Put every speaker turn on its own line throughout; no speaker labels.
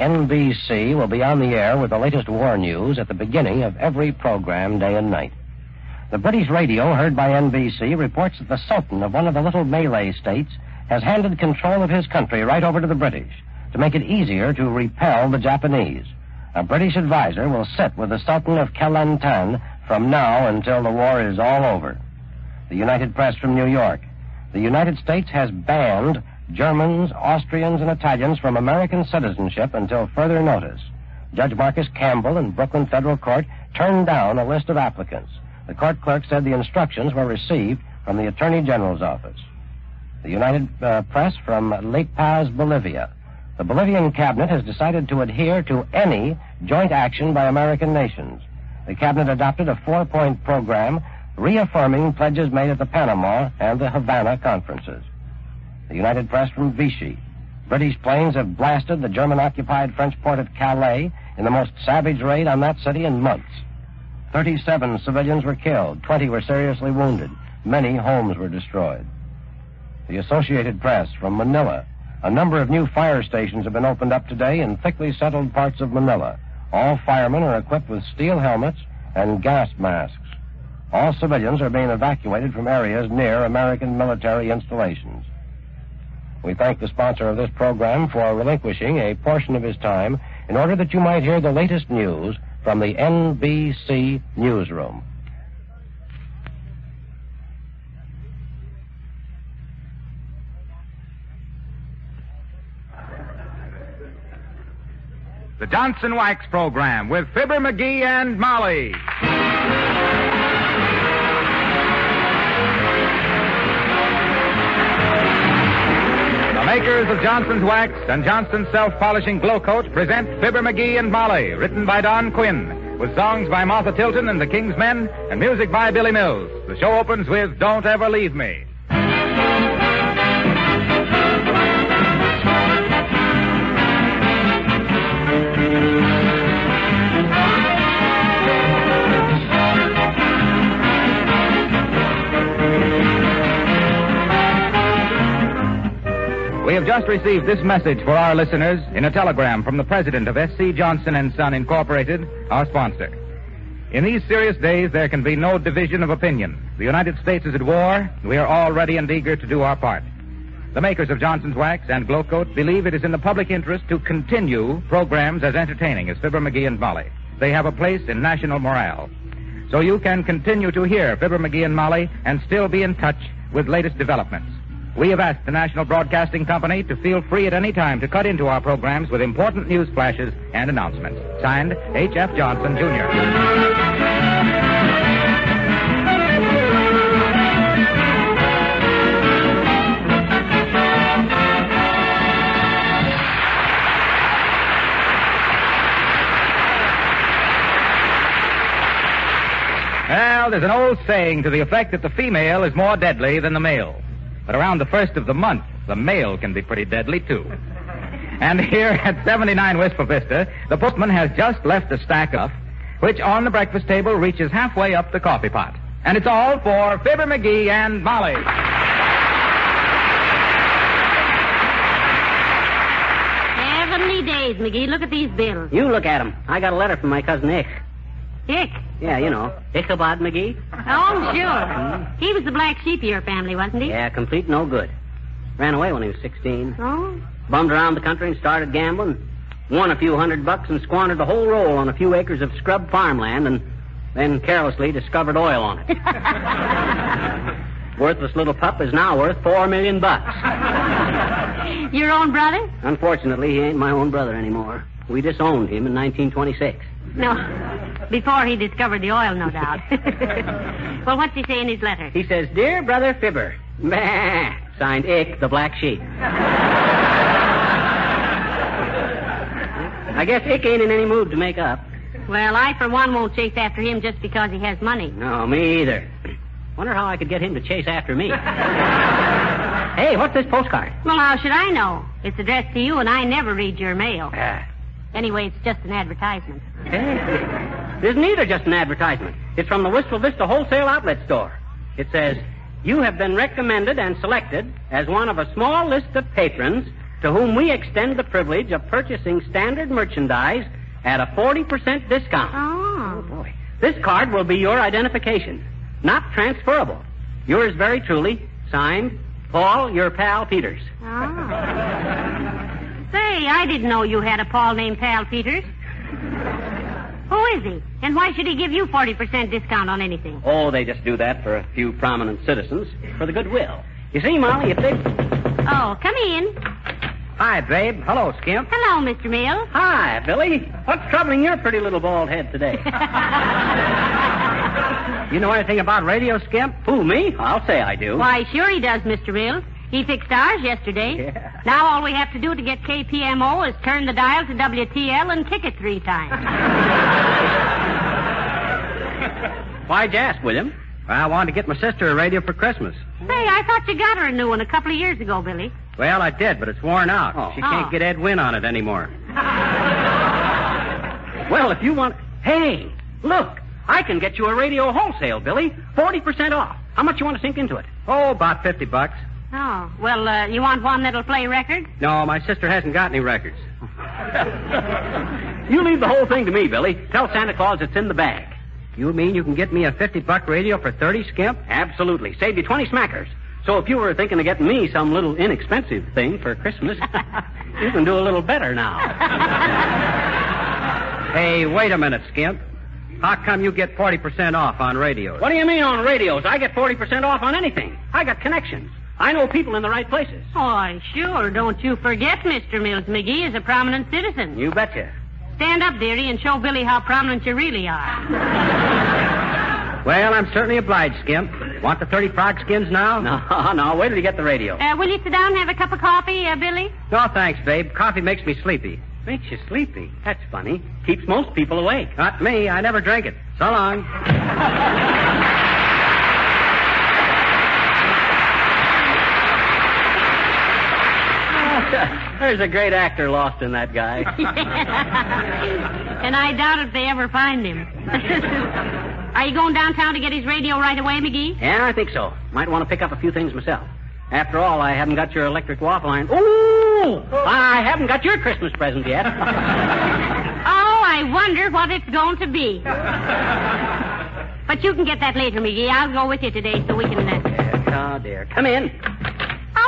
NBC will be on the air with the latest war news at the beginning of every program, day and night. The British radio, heard by NBC, reports that the Sultan of one of the little Malay states has handed control of his country right over to the British to make it easier to repel the Japanese. A British advisor will sit with the Sultan of Kelantan from now until the war is all over. The United Press from New York. The United States has banned Germans, Austrians, and Italians from American citizenship until further notice. Judge Marcus Campbell in Brooklyn Federal Court turned down a list of applicants. The court clerk said the instructions were received from the Attorney General's office. The United uh, Press from La Paz, Bolivia. The Bolivian cabinet has decided to adhere to any joint action by American nations. The cabinet adopted a four point program reaffirming pledges made at the Panama and the Havana conferences. The United Press from Vichy. British planes have blasted the German occupied French port of Calais in the most savage raid on that city in months. 37 civilians were killed, 20 were seriously wounded, many homes were destroyed. The Associated Press from Manila. A number of new fire stations have been opened up today in thickly settled parts of Manila. All firemen are equipped with steel helmets and gas masks. All civilians are being evacuated from areas near American military installations. We thank the sponsor of this program for relinquishing a portion of his time in order that you might hear the latest news from the NBC newsroom.
The Johnson Wax Program with Fibber McGee and Molly. Makers of Johnson's Wax and Johnson's Self Polishing Glow Coat present Fibber McGee and Molly, written by Don Quinn, with songs by Martha Tilton and the King's Men, and music by Billy Mills. The show opens with Don't Ever Leave Me. Have just received this message for our listeners in a telegram from the president of S.C. Johnson and Son Incorporated, our sponsor. In these serious days, there can be no division of opinion. The United States is at war. We are all ready and eager to do our part. The makers of Johnson's Wax and Glow Coat believe it is in the public interest to continue programs as entertaining as Fibber McGee and Molly. They have a place in national morale. So you can continue to hear Fibber McGee and Molly and still be in touch with latest developments. We have asked the National Broadcasting Company to feel free at any time to cut into our programs with important news flashes and announcements. Signed, H.F. Johnson, Jr. Well, there's an old saying to the effect that the female is more deadly than the male. But around the first of the month, the mail can be pretty deadly, too. And here at 79 Wistful Vista, the postman has just left a stack of, which on the breakfast table reaches halfway up the coffee pot. And it's all for Fibber McGee and Molly.
Heavenly days, McGee. Look at these bills.
You look at 'em. I got a letter from my cousin Ich.
Dick.
Yeah, you know, Ichabod McGee.
Oh, sure. Hmm? He was the black sheep of your family, wasn't he?
Yeah, complete no good. Ran away when he was 16.
Oh?
Bummed around the country and started gambling. Won a few hundred bucks and squandered the whole roll on a few acres of scrub farmland and then carelessly discovered oil on it. Worthless little pup is now worth four million bucks.
Your own brother?
Unfortunately, he ain't my own brother anymore. We disowned him in 1926.
No. Before he discovered the oil, no doubt. well, what's he say in his letter?
He says, Dear Brother Fibber. Bah. Signed Ick, the black sheep. I guess Ick ain't in any mood to make up.
Well, I, for one, won't chase after him just because he has money.
No, me either. Wonder how I could get him to chase after me. hey, what's this postcard?
Well, how should I know? It's addressed to you, and I never read your mail.
Ah.
Anyway, it's just an advertisement.
Hey, it isn't either just an advertisement. It's from the Wistful Vista Wholesale Outlet Store. It says, You have been recommended and selected as one of a small list of patrons to whom we extend the privilege of purchasing standard merchandise at a 40% discount. Ah.
Oh.
boy. This card will be your identification, not transferable. Yours very truly, signed, Paul, your pal Peters.
Oh. Say, I didn't know you had a Paul named Pal Peters. Who is he? And why should he give you 40% discount on anything?
Oh, they just do that for a few prominent citizens, for the goodwill. You see, Molly, if they...
Oh, come in.
Hi, babe. Hello, Skimp.
Hello, Mr. Mills.
Hi, Billy. What's troubling your pretty little bald head today? you know anything about radio, Skimp? Who, me? I'll say I do.
Why, sure he does, Mr. Mills. He fixed ours yesterday.
Yeah.
Now all we have to do to get KPMO is turn the dial to WTL and kick it three times.
Why'd you ask, William? I wanted to get my sister a radio for Christmas.
Say, I thought you got her a new one a couple of years ago, Billy.
Well, I did, but it's worn out.
Oh.
She
Oh.
can't get Ed Wynn on it anymore. well, if you want. Hey, look. I can get you a radio wholesale, Billy. 40% off. How much you want to sink into it? Oh, about 50 bucks.
Oh, well, uh, you want one that'll play records?
No, my sister hasn't got any records. you leave the whole thing to me, Billy. Tell Santa Claus it's in the bag. You mean you can get me a 50 buck radio for 30, Skimp? Absolutely. Save you 20 smackers. So if you were thinking of getting me some little inexpensive thing for Christmas, you can do a little better now. hey, wait a minute, Skimp. How come you get 40% off on radios? What do you mean on radios? I get 40% off on anything. I got connections. I know people in the right places.
Oh, sure. Don't you forget Mr. Mills McGee is a prominent citizen.
You betcha.
Stand up, dearie, and show Billy how prominent you really are.
Well, I'm certainly obliged, Skimp. Want the 30 frog skins now? No, no. Wait till you get the radio.
Uh, will you sit down and have a cup of coffee, uh, Billy?
No, thanks, babe. Coffee makes me sleepy. Makes you sleepy? That's funny. Keeps most people awake. Not me. I never drink it. So long. There's a great actor lost in that guy.
and I doubt if they ever find him. are you going downtown to get his radio right away, McGee?
Yeah, I think so. Might want to pick up a few things myself. After all, I haven't got your electric waffle iron. Ooh! I haven't got your Christmas present yet.
Oh, I wonder what it's going to be. but you can get that later, McGee. I'll go with you today so we can. Uh...
oh, dear. Come in.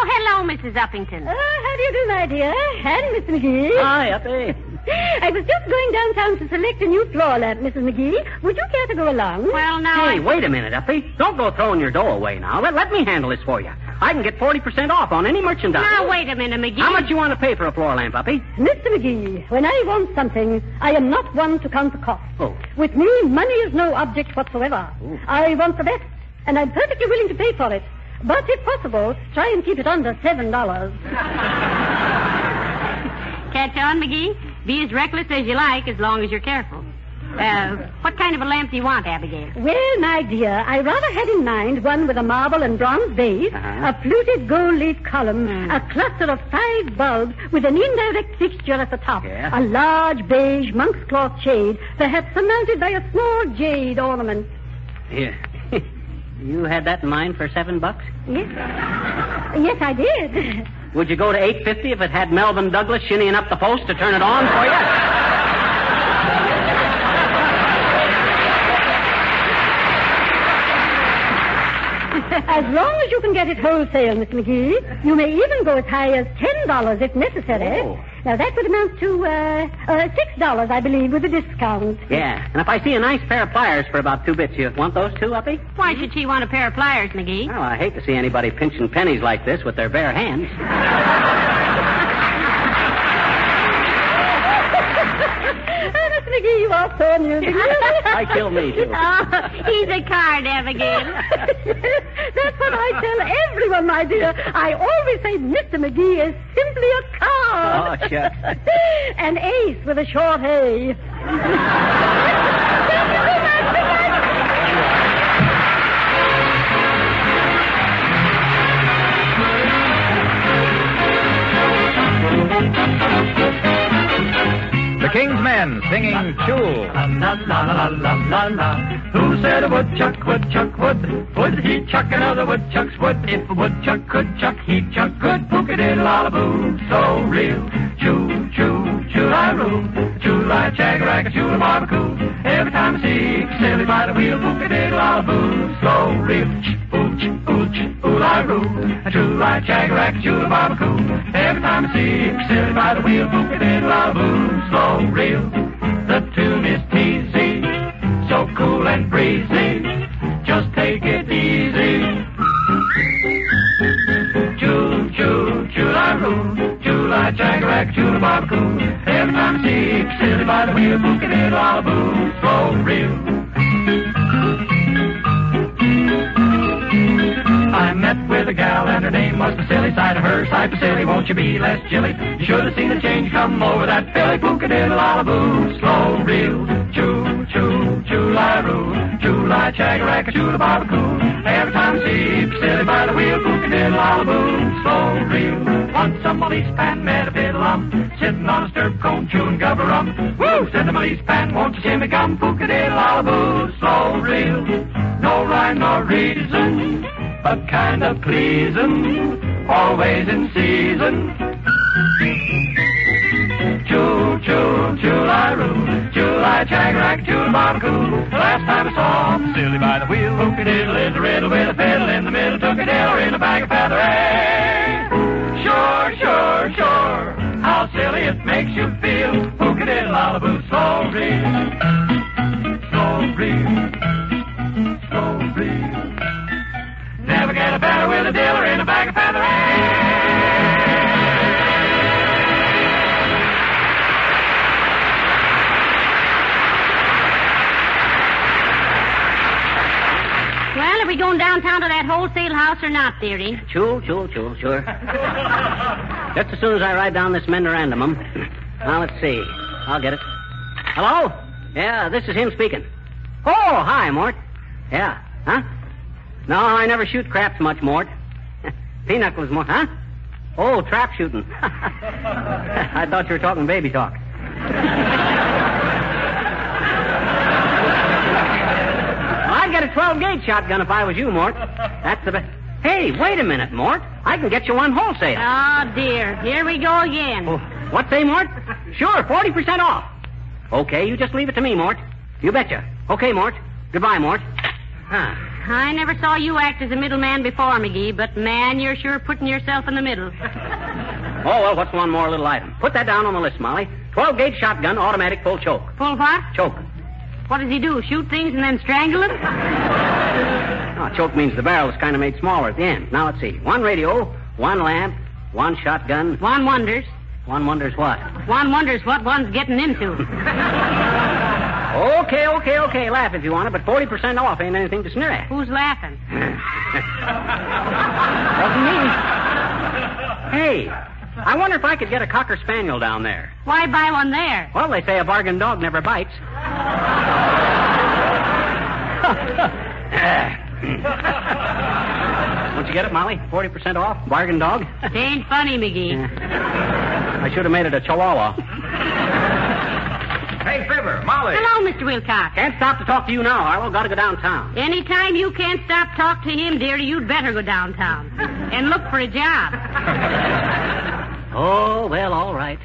Oh, hello, Mrs. Uppington.
Oh, how do you do, my dear? And Mr. McGee.
Hi, Uppy.
I was just going downtown to select a new floor lamp, Mrs. McGee. Would you care to go along?
Well, now.
Hey,
I-
wait a minute, Uppy. Don't go throwing your dough away now. Let, let me handle this for you. I can get 40% off on any merchandise.
Now, wait a minute, McGee.
How much do you want to pay for a floor lamp, Uppy?
Mr. McGee, when I want something, I am not one to count the cost.
Oh.
With me, money is no object whatsoever. I want the best, and I'm perfectly willing to pay for it. But if possible, try and keep it under seven dollars.
Catch on, McGee? Be as reckless as you like as long as you're careful. Uh, what kind of a lamp do you want, Abigail?
Well, my dear, I rather had in mind one with a marble and bronze base,
Uh-huh.
a fluted gold leaf column,
Hmm.
a cluster of five bulbs with an indirect fixture at the top,
Yeah.
a large beige monk's cloth shade, perhaps surmounted by a small jade ornament.
Here. You had that in mind for seven bucks?
Yes, yes, I did.
Would you go to 850 if it had Melvyn Douglas shinnying up the post to turn it on for you?
As long as you can get it wholesale, Miss McGee, you may even go as high as ten dollars if necessary.
Oh.
Now that would amount to uh, uh, six dollars, I believe, with a discount.
Yeah. And if I see a nice pair of pliers for about two bits, you want those too, Uppy?
Why should she want a pair of pliers, McGee?
Well, I hate to see anybody pinching pennies like this with their bare hands.
Miss McGee, you are so amusing.
I kill me, too.
Oh, he's a card, Abigail.
That's what I tell everyone, my dear. I always say Mr. McGee is simply a card.
Oh, shucks.
An ace with a short A.
King's Men singing Chul.
La la la. Who said a woodchuck, woodchuck would? Would he chuck another woodchuck's wood? If a woodchuck could chuck, he'd chuck good. Pookadiddle-lollaboo, so real. Choo, choo, choo-la-roo. Choo-la, chag-a-rack, choo-la-barbecue. Every time I see silly by the wheel, pookadiddle-lollaboo, so real. Ooch, ooch, ooh-la-roo. Choo-la, chag-a-rack, choo-la-barbecue. Every time I see silly by the wheel, pookadiddle-lollaboo, so real. The tune is teasy, so cool and breezy. Just take it easy. Choo, choo, choo-la-roo, choo-la, chag-a-rack, choo-la-barbecue. Every time I see silly by the wheel, pookadiddle-lollaboo, so real. I met with a gal and her name was Vasily. Side of her, side Vasily, won't you be less chilly? You should have seen the change come over that Billy Pookadiddle-lollaboo, slow real. Choo, choo, choo-la-roo, choo-la, chag-a-rack, choo-la-barbecue. Every time I see Vasily by the wheel, Pookadiddle-lollaboo, slow reel. Once a policeman met a fiddlum, sitting on a stirrup cone chewing gubber rum. Woo, said the policeman, won't you shimmy gum, Pookadiddle-lollaboo, slow reel. No rhyme nor reason, kind of pleasing, always in season. Choo, choo, choo-la-roo, choo-la, chag-rack, choo-la-barbecue. The last time I saw him, silly by the wheel, hook-a-diddle is a riddle with a fiddle in the middle, took a diddle in a bag of feather. Sure, sure, sure, how silly it makes you feel, hook-a-diddle-lollaboo, so real, so real, better with a dealer in a bag of feather
Well, are we going downtown to that wholesale house or not, dearie?
Choo, choo, choo, sure. Just as soon as I ride down this memorandum. Um, now, let's see. I'll get it. Hello? Yeah, this is him speaking. Oh, hi, Mort. Yeah. Huh? No, I never shoot craps much, Mort. Pinocchio's Mort, huh? Oh, trap shooting. I thought you were talking baby talk. I'd get a 12 gauge shotgun if I was you, Mort. That's the best. Hey, wait a minute, Mort. I can get you one wholesale.
Oh, dear. Here we go again.
Oh, what say, Mort? Sure, 40% off. Okay, you just leave it to me, Mort. You betcha. Okay, Mort. Goodbye, Mort. Huh.
I never saw you act as a middleman before, McGee, but man, you're sure putting yourself in the middle.
Oh, well, what's one more little item? Put that down on the list, Molly. 12 gauge shotgun, automatic full choke.
Full what?
Choke.
What does he do? Shoot things and then strangle them?
Oh, choke means the barrel is kind of made smaller at the end. Now, let's see. One radio, one lamp, one shotgun.
One wonders.
One wonders what?
One wonders what one's getting into.
Okay, okay, okay. Laugh if you want it, but 40% off ain't anything to sneer at.
Who's laughing?
Wasn't me. Hey, I wonder if I could get a Cocker Spaniel down there.
Why buy one there?
Well, they say a bargain dog never bites. Don't you get it, Molly? 40% off? Bargain dog?
It ain't funny, McGee.
I should have made it a chihuahua.
Hey, Fibber, Molly.
Hello, Mr. Wilcox.
Can't stop to talk to you now, Harlow. Gotta go downtown.
Anytime you can't stop talk to him, dearie, you'd better go downtown and look for a job.
Oh, well, all right.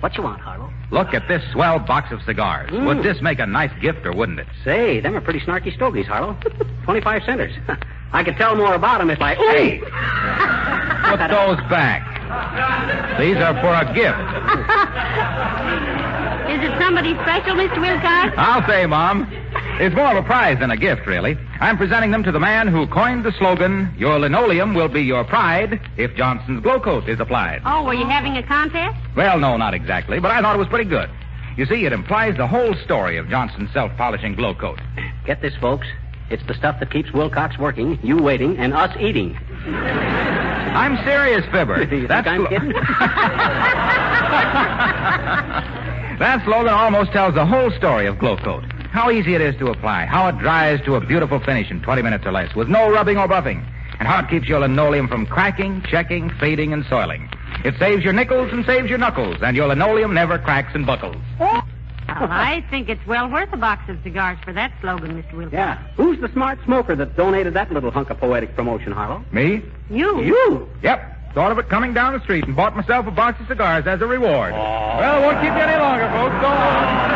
What you want, Harlow?
Look at this swell box of cigars.
Mm.
Would this make a nice gift or wouldn't it?
Say, them are pretty snarky stogies, Harlow. 25 centers. I could tell more about them if I... Hey!
Put those back. These are for a gift.
Is it somebody special, Mr. Wilcox?
I'll say, Mom. It's more of a prize than a gift, really. I'm presenting them to the man who coined the slogan, Your linoleum will be your pride if Johnson's Glow Coat is applied.
Oh, were you having a contest?
Well, no, not exactly, but I thought it was pretty good. You see, it implies the whole story of Johnson's self polishing Glow Coat.
Get this, folks. It's the stuff that keeps Wilcox working, you waiting, and us eating.
I'm serious, Fibber.
You think I'm kidding?
that slogan almost tells the whole story of Glow Coat. How easy it is to apply, how it dries to a beautiful finish in 20 minutes or less with no rubbing or buffing, and how it keeps your linoleum from cracking, checking, fading, and soiling. It saves your nickels and saves your knuckles, and your linoleum never cracks and buckles.
Well, I think it's well worth a box of cigars for that slogan, Mr. Wilcox.
Yeah. Who's the smart smoker that donated that little hunk of poetic promotion, Harlow?
Me?
You?
You?
Yep. Thought of it coming down the street and bought myself a box of cigars as a reward. Well, it won't keep you any longer, folks. Go on.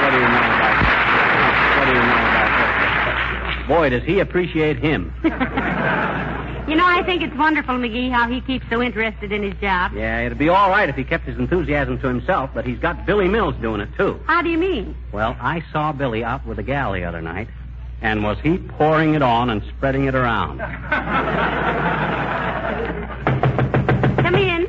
What do you know about What do you know about that? Boy, does he appreciate him.
You know, I think it's wonderful, McGee, how he keeps so interested in his job.
Yeah, it'd be all right if he kept his enthusiasm to himself, but he's got Billy Mills doing it, too.
How do you mean?
Well, I saw Billy out with a gal the other night, and was he pouring it on and spreading it around?
Come in.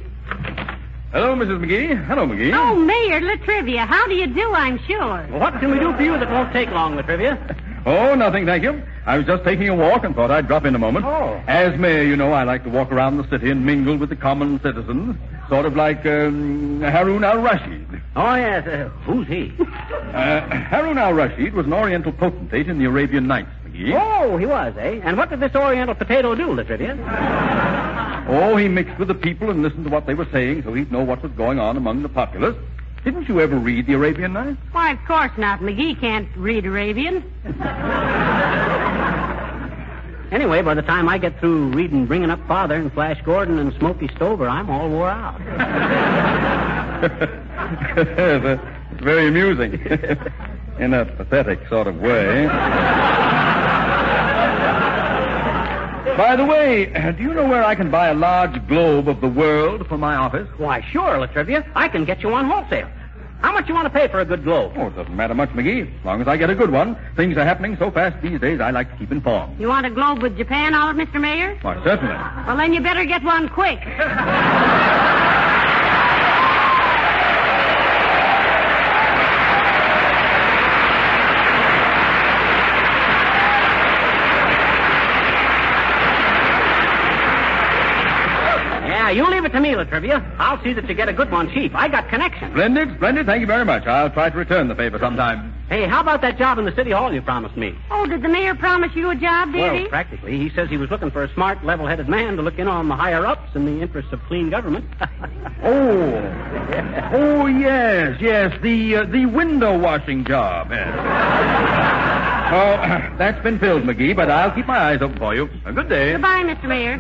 Hello, Mrs. McGee. Hello, McGee.
Oh, Mayor La Trivia, how do you do, I'm sure?
What can we do for you that won't take long, La Trivia?
Oh, nothing, thank you. I was just taking a walk and thought I'd drop in a moment.
Oh.
As mayor, you know, I like to walk around the city and mingle with the common citizens, sort of like um, Harun al-Rashid.
Oh, yes. Uh, who's he?
Uh, Harun al-Rashid was an Oriental potentate in the Arabian Nights, McGee.
Oh, he was, eh? And what did this Oriental potato do, La Trivia?
Oh, he mixed with the people and listened to what they were saying so he'd know what was going on among the populace. Didn't you ever read the Arabian Nights?
Why, of course not. McGee can't read Arabian.
Anyway, by the time I get through reading Bringing Up Father and Flash Gordon and Smokey Stover, I'm all wore out.
it's very amusing. In a pathetic sort of way. By the way, do you know where I can buy a large globe of the world for my office?
Why, sure, La Trivia. I can get you one wholesale. How much you want to pay for a good globe?
Oh, it doesn't matter much, McGee. As long as I get a good one. Things are happening so fast these days, I like to keep informed.
You want a globe with Japan on it, Mr. Mayor?
Why, certainly.
Well, then you better get one quick.
Yeah, you leave it to me, La Trivia. I'll see that you get a good one cheap. I got connections.
Splendid, splendid. Thank you very much. I'll try to return the favor sometime.
Hey, how about that job in the city hall you promised me?
Oh, did the mayor promise you a job, did
Well,
he?
practically. He says he was looking for a smart, level-headed man to look in on the higher-ups in the interests of clean government.
Oh, oh yes, yes, the uh, the window washing job. Yes. Oh, that's been filled, McGee, but I'll keep my eyes open for you. A good day.
Goodbye, Mr. Mayor.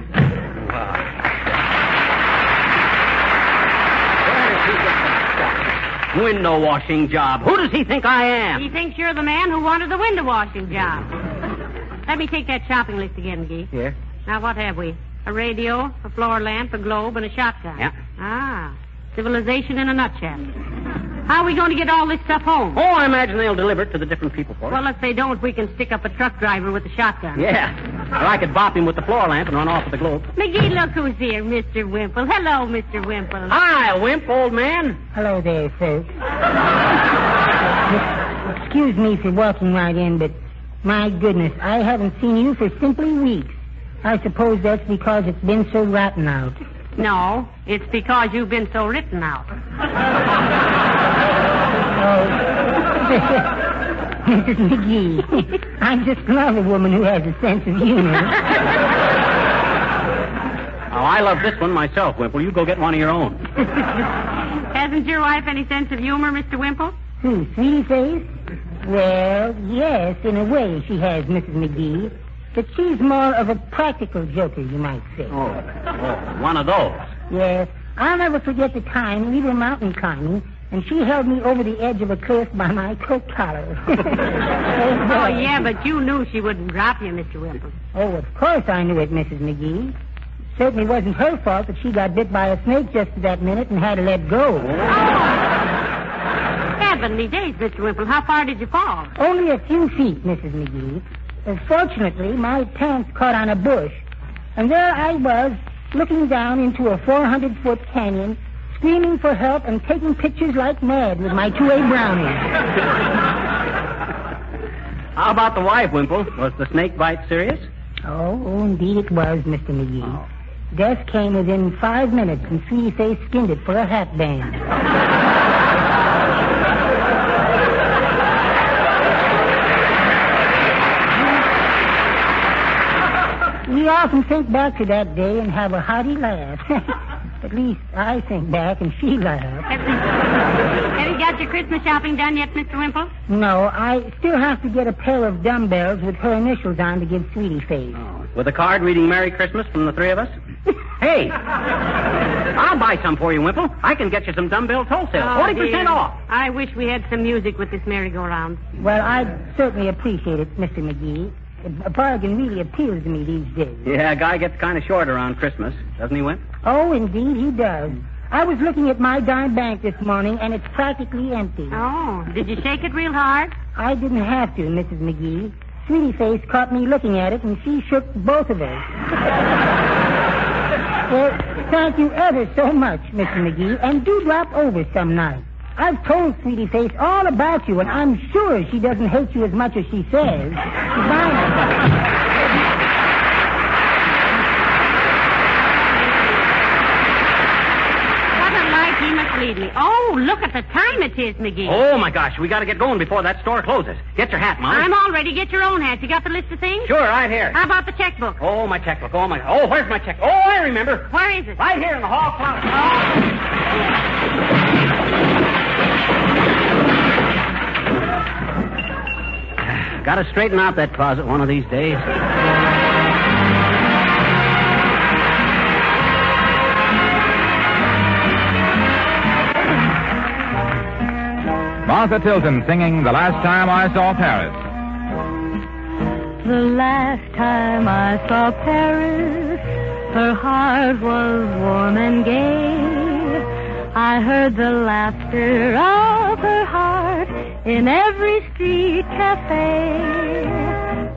Window washing job. Who does he think I am?
He thinks you're the man who wanted the window washing job. Let me take that shopping list again, Gee.
Yeah.
Now, what have we? A radio, a floor lamp, a globe, and a shotgun.
Yeah.
Ah, civilization in a nutshell. How are we going to get all this stuff home?
Oh, I imagine they'll deliver it to the different people for us.
Well, if they don't, we can stick up a truck driver with a shotgun.
Yeah. Or I could bop him with the floor lamp and run off with the globe.
McGee, look who's here, Mr. Wimple. Hello, Mr. Wimple.
Hi, Wimp, old man.
Hello there, folks. Excuse me for walking right in, but my goodness, I haven't seen you for simply weeks. I suppose that's because it's been so rotten out.
No, it's because you've been so written out.
Oh, Mrs. McGee, I just love a woman who has a sense of humor.
Oh, I love this one myself, Wimple. You go get one of your own.
Hasn't your wife any sense of humor, Mr. Wimple?
Hmm, who, Sweetie Face? Well, yes, in a way she has, Mrs. McGee. But she's more of a practical joker, you might say.
Oh, oh one of those.
Yes. I'll never forget the time we were mountain climbing, and she held me over the edge of a cliff by my coat collar.
Oh, yeah, but you knew she wouldn't drop you, Mr. Wimple.
Oh, of course I knew it, Mrs. McGee. Certainly wasn't her fault that she got bit by a snake just at that minute and had to let go.
Heavenly days, Mr. Wimple. How far did you fall?
Only a few feet, Mrs. McGee. Uh, fortunately, my pants caught on a bush, and there I was, looking down into a 400-foot canyon, screaming for help and taking pictures like mad with my 2A brownie.
How about the wife, Wimple? Was the snake bite serious?
Oh, oh, indeed it was, Mr. McGee. Death came within five minutes, and Sweetie Face skinned it for a hat band. We often think back to that day and have a hearty laugh. At least I think back and she laughs.
Have, have you got your Christmas shopping done yet, Mr. Wimple?
No, I still have to get a pair of dumbbells with her initials on to give Sweetie Face.
Oh, with a card reading Merry Christmas from the three of us? hey! I'll buy some for you, Wimple. I can get you some dumbbells wholesale.
Oh,
40%
dear.
off.
I wish we had some music with this merry-go-round.
Well, I'd certainly appreciate it, Mr. McGee. A bargain really appeals to me these days.
Yeah, a guy gets kind of short around Christmas, doesn't he, Wimp?
Oh, indeed, he does. I was looking at my dime bank this morning, and it's practically empty.
Oh, did you shake it real hard?
I didn't have to, Mrs. McGee. Sweetie Face caught me looking at it, and she shook both of us. well, thank you ever so much, Mr. McGee, and do drop over some night. I've told Sweetie Face all about you, and I'm sure she doesn't hate you as much as she says. Goodbye.
What a life he must lead me. Oh, look at the time it is, McGee.
Oh, my gosh, we got to get going before that store closes. Get your hat, Mom.
I'm all ready. Get your own hat. You got the list of things?
Sure, right here.
How about the checkbook?
Oh, my checkbook. Oh, my. Oh, where's my check? Oh, I remember.
Where is it?
Right here in the hall closet. Oh. Got to straighten out that closet one of these days.
Martha Tilton singing The Last Time I Saw Paris.
The last time I saw Paris, her heart was warm and gay. I heard the laughter of her heart in every street cafe.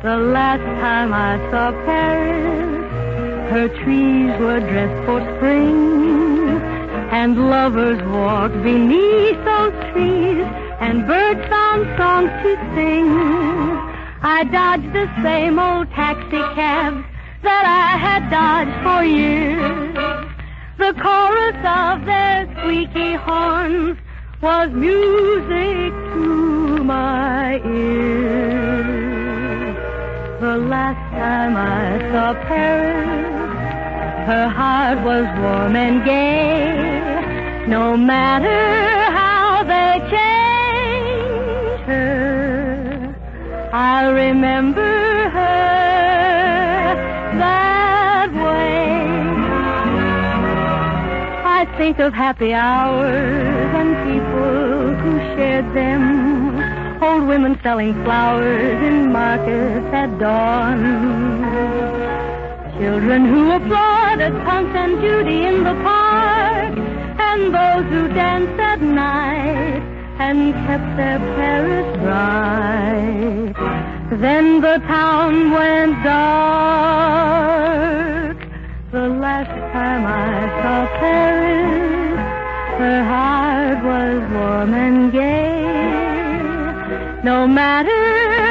The last time I saw Paris, her trees were dressed for spring, and lovers walked beneath those trees, and birds found songs to sing. I dodged the same old taxi cabs that I had dodged for years. The chorus of their squeaky horns was music to my ears. The last time I saw Paris, her heart was warm and gay. No matter how they change her, I'll remember her think of happy hours and people who shared them. Old women selling flowers in markets at dawn. Children who applauded Punch and Judy in the park. And those who danced at night and kept their Paris bright. Then the town went dark. The last time I saw Paris, her heart was warm and gay. No matter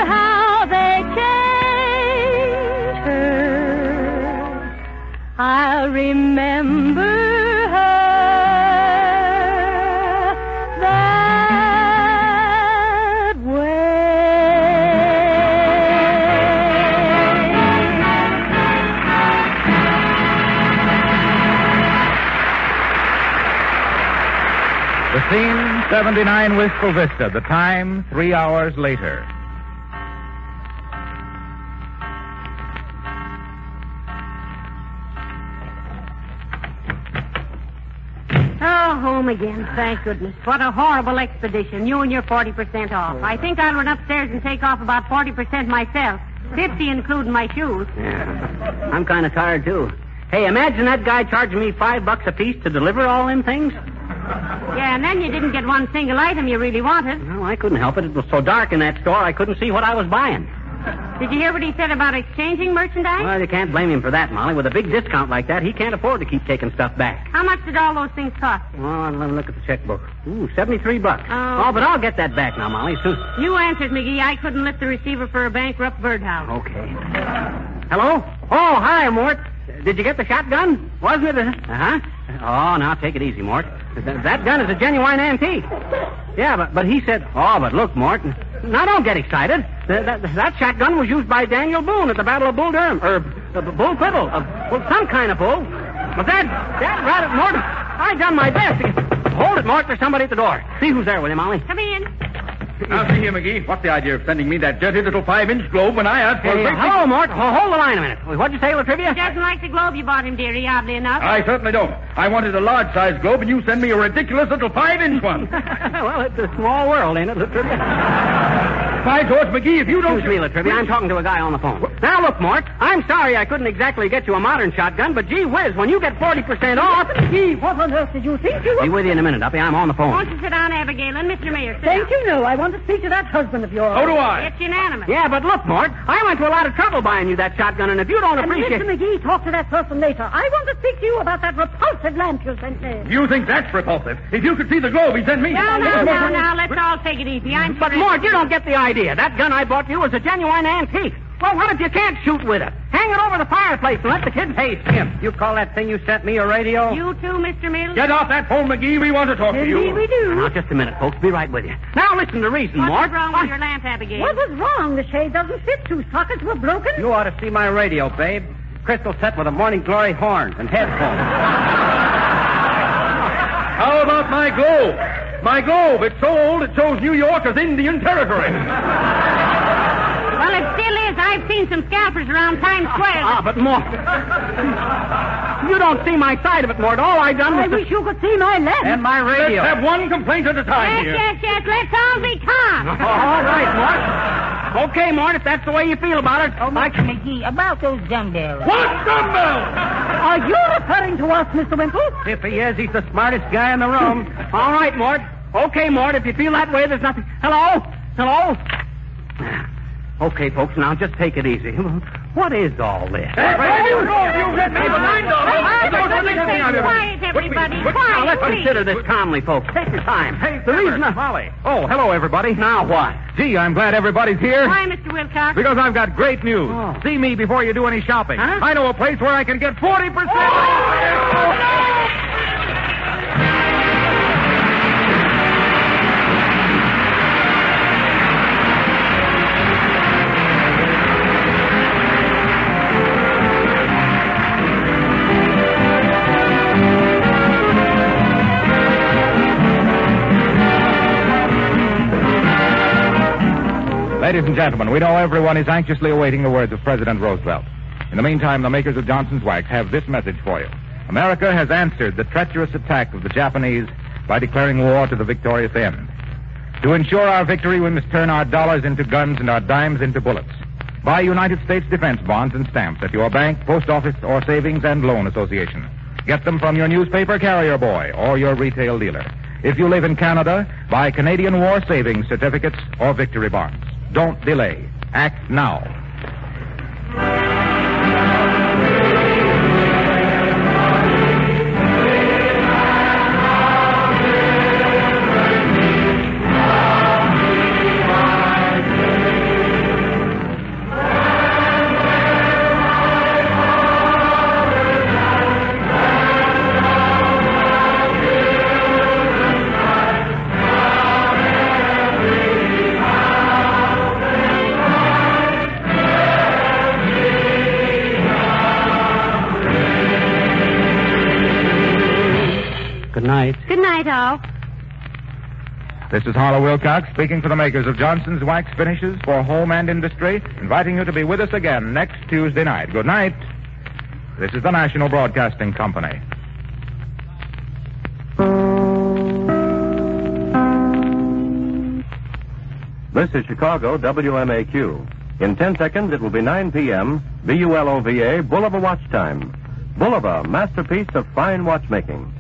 how they change her, I'll remember
79 Wistful Vista. The time, three hours later.
Oh, home again. Thank goodness. What a horrible expedition. You and your 40% off. I think I'll run upstairs and take off about 40% myself. 50 including my shoes.
Yeah. I'm kind of tired, too. Hey, imagine that guy charging me five bucks a piece to deliver all them things.
Yeah, and then you didn't get one single item you really wanted.
No, I couldn't help it. It was so dark in that store, I couldn't see what I was buying.
Did you hear what he said about exchanging merchandise?
Well, you can't blame him for that, Molly. With a big discount like that, he can't afford to keep taking stuff back.
How much did all those things cost?
Well, let me look at the checkbook. Ooh, 73 bucks.
Oh.
oh but I'll get that back now, Molly, soon.
You answered, McGee. I couldn't lift the receiver for a bankrupt birdhouse.
Okay. Hello? Oh, hi, Mort. Did you get the shotgun? Wasn't it? Uh huh. Oh, now take it easy, Mort. Th- that gun is a genuine antique. Yeah, but but he said. Oh, but look, Mort. Now don't get excited. Th- that, that shotgun was used by Daniel Boone at the Battle of Bull Durham, or A b- bull quibble. A, well, some kind of bull. But that, that rabbit, Mort, I done my best. Hold it, Mort. There's somebody at the door. See who's there with you, Molly.
Come in.
Now, see here, McGee. What's the idea of sending me that dirty little five-inch globe when I asked for
Hey,
a great big-
hello, Mort. Ho- hold the line a minute. What'd you say, La Trivia?
He doesn't like the globe you bought him, dearie, oddly enough.
I certainly don't. I wanted a large-sized globe, and you send me a ridiculous little five-inch one.
well, it's a small world, ain't it, La Trivia?
By George McGee, if you don't...
Excuse me, La Trivia. I'm talking to a guy on the phone. Now, look, Mort. I'm sorry I couldn't exactly get you a modern shotgun, but gee whiz, when you get 40% off...
Gee, what on earth did you think you
Be with you in a minute, Uppy. I'm on the phone.
Won't you sit down, Abigail, and Mr. Mayor, sit
Thank
down.
you, no. I want to speak to that husband of yours.
So do I.
It's unanimous.
Yeah, but look, Mort. I went to a lot of trouble buying you that shotgun, and if you don't
And
appreciate...
Mr. McGee, talk to that person later. I want to speak to you about that repulsive lamp you sent me.
You think that's repulsive? If you could see the globe he sent me...
Now, now, now, now, let's all take it easy. I'm
But, Mort, you don't get the idea. That gun I bought you was a genuine antique. Well, what if you can't shoot with it? Hang it over the fireplace and let the kids... Hey, Skip, you call that thing you sent me a radio?
You too, Mr. Mills?
Get off that phone, McGee. We want to talk to you.
Indeed we do.
Now, just a minute, folks. Be right with you. Now, listen to reason,
What's
Mort.
wrong with your lamp, Abigail?
What was wrong? The shade doesn't fit. Two sockets were broken.
You ought to see my radio, babe. Crystal set with a Morning Glory horn and headphones.
How about my globe? My globe. It's so old it shows New York as Indian territory.
Well, it still is. I've seen some scalpers around Times Square.
ah, but Mort. you don't see my side of it, Mort. All I've done was
I
to-
wish you could see my lamp.
and my radio.
Let's have one complaint at a time
yes,
here.
yes, yes. Let's all be calm.
All right, Mort. Okay, Mort, if that's the way you feel about it.
Oh, Mr. McGee, about those dumbbells.
What dumbbell?
Are you referring to us, Mr. Wimple?
If he is, he's the smartest guy in the room. All right, Mort. Okay, Mort, if you feel that way, there's nothing. Hello? Hello? Okay, folks, now just take it easy. What is all this?
Hey, you go. You get me the nine dollars.
Quiet, everybody.
Now, let's
please.
consider this calmly, folks. Take your time.
Hey,
the reason I...
Molly. Oh, hello, everybody.
Now what?
Gee, I'm glad everybody's here.
Why, Mr. Wilcox?
Because I've got great news.
Oh.
See me before you do any shopping.
Huh?
I know a place where I can get 40%. Ladies and gentlemen, we know everyone is anxiously awaiting the words of President Roosevelt. In the meantime, the makers of Johnson's Wax have this message for you. America has answered the treacherous attack of the Japanese by declaring war to the victorious end. To ensure our victory, we must turn our dollars into guns and our dimes into bullets. Buy United States defense bonds and stamps at your bank, post office, or savings and loan association. Get them from your newspaper carrier boy or your retail dealer. If you live in Canada, buy Canadian War savings certificates or victory bonds. Don't delay. Act now. This is Harlow Wilcox speaking for the makers of Johnson's Wax Finishes for Home and Industry, inviting you to be with us again next Tuesday night. Good night. This is the National Broadcasting Company.
This is Chicago WMAQ. In 10 seconds, it will be 9 p.m. B-U-L-O-V-A, Bulova Watch Time. Bulova, masterpiece of fine watchmaking.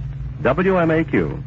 WMAQ.